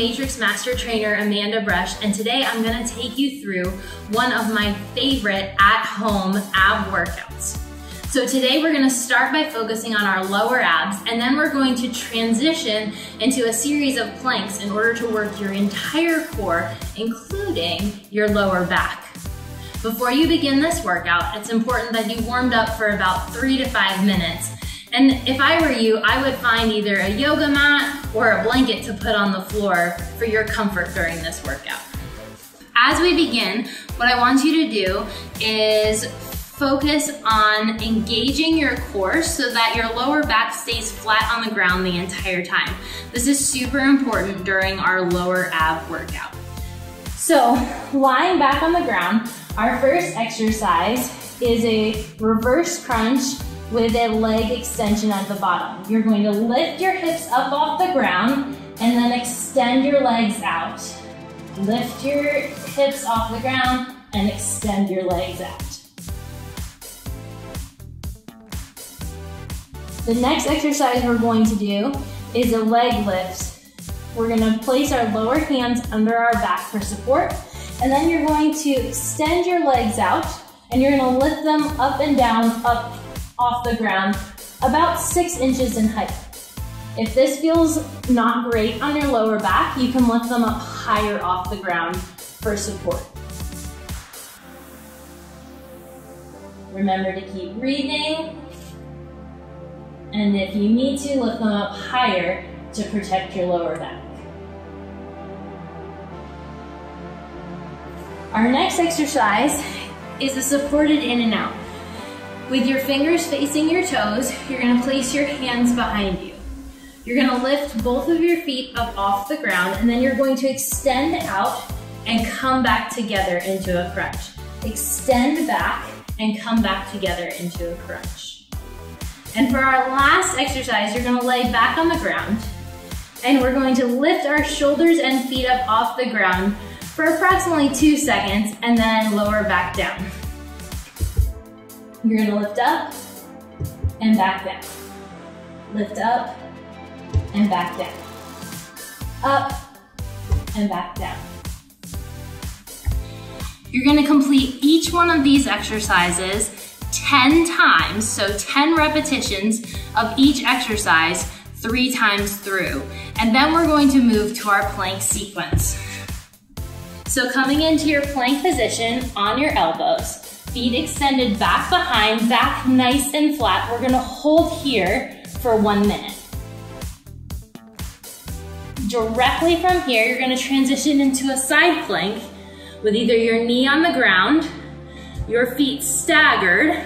Matrix Master Trainer Amanda Brush, and today I'm gonna take you through one of my favorite at-home ab workouts. So today we're gonna start by focusing on our lower abs, and then we're going to transition into a series of planks in order to work your entire core, including your lower back. Before you begin this workout, it's important that you warmed up for about three to five minutes and if I were you, I would find either a yoga mat or a blanket to put on the floor for your comfort during this workout. As we begin, what I want you to do is focus on engaging your core so that your lower back stays flat on the ground the entire time. This is super important during our lower ab workout. So lying back on the ground, our first exercise is a reverse crunch with a leg extension at the bottom. You're going to lift your hips up off the ground and then extend your legs out. Lift your hips off the ground and extend your legs out. The next exercise we're going to do is a leg lift. We're gonna place our lower hands under our back for support, and then you're going to extend your legs out, and you're gonna lift them up and down, up off the ground, about six inches in height. If this feels not great on your lower back, you can lift them up higher off the ground for support. Remember to keep breathing. And if you need to, lift them up higher to protect your lower back. Our next exercise is a supported in and out. With your fingers facing your toes, you're gonna place your hands behind you. You're gonna lift both of your feet up off the ground and then you're going to extend out and come back together into a crunch. Extend back and come back together into a crunch. And for our last exercise, you're gonna lay back on the ground and we're going to lift our shoulders and feet up off the ground for approximately two seconds and then lower back down. You're gonna lift up and back down. Lift up and back down. Up and back down. You're gonna complete each one of these exercises 10 times, so 10 repetitions of each exercise three times through. And then we're going to move to our plank sequence. So coming into your plank position on your elbows, Feet extended back behind, back nice and flat. We're gonna hold here for one minute. Directly from here, you're gonna transition into a side plank with either your knee on the ground, your feet staggered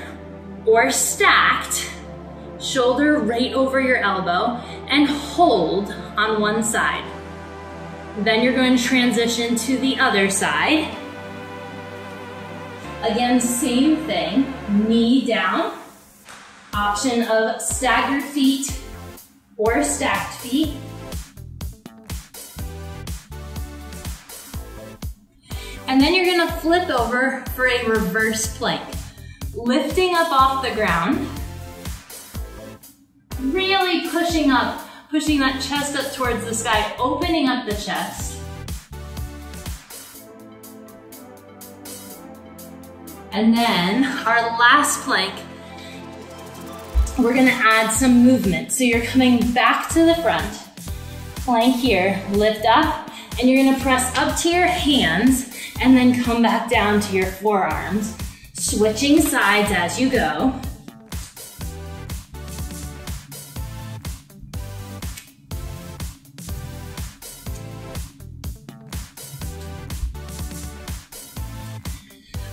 or stacked, shoulder right over your elbow, and hold on one side. Then you're going to transition to the other side. Again, same thing, knee down. Option of staggered feet or stacked feet. And then you're gonna flip over for a reverse plank. Lifting up off the ground, really pushing up, pushing that chest up towards the sky, opening up the chest. And then our last plank, we're gonna add some movement. So you're coming back to the front, plank here, lift up, and you're gonna press up to your hands and then come back down to your forearms, switching sides as you go.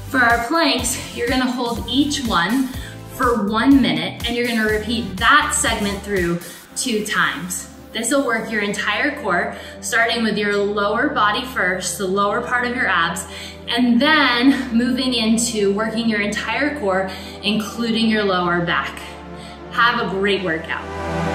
For our planks, you're gonna hold each one for one minute and you're gonna repeat that segment through two times. This will work your entire core, starting with your lower body first, the lower part of your abs, and then moving into working your entire core, including your lower back. Have a great workout.